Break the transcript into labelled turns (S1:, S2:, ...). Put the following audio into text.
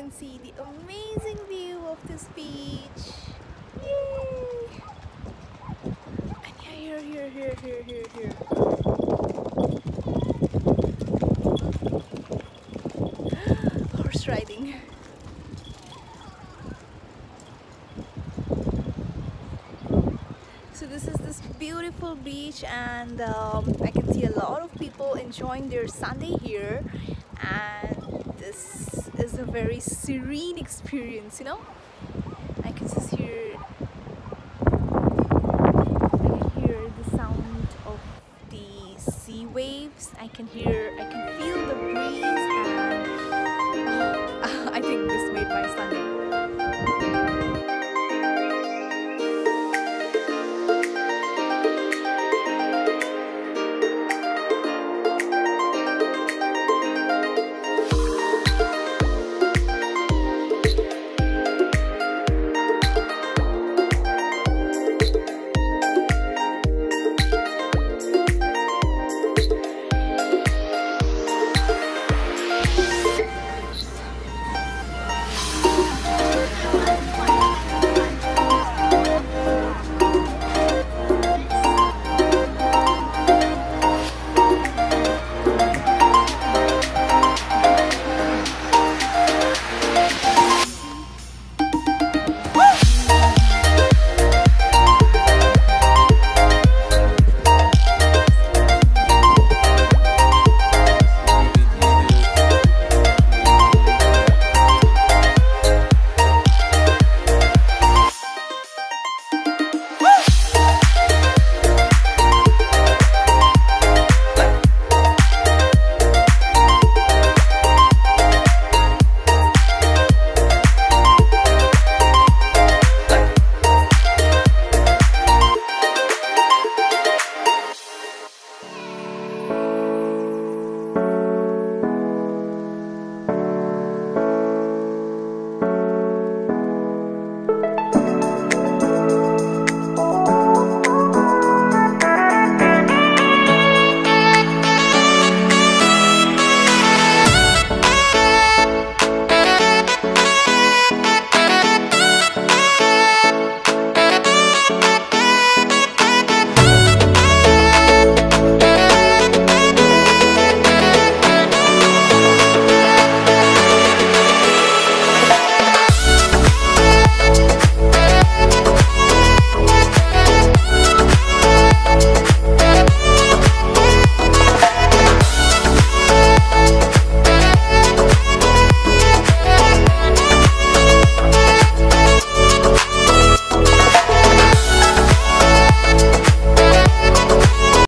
S1: can see the amazing view of this beach. Yay! And yeah, here, here, here, here, here, here. Horse riding. So this is this beautiful beach and um, I can see a lot of people enjoying their Sunday here and very serene experience, you know? I can just hear I can hear the sound of the sea waves. I can hear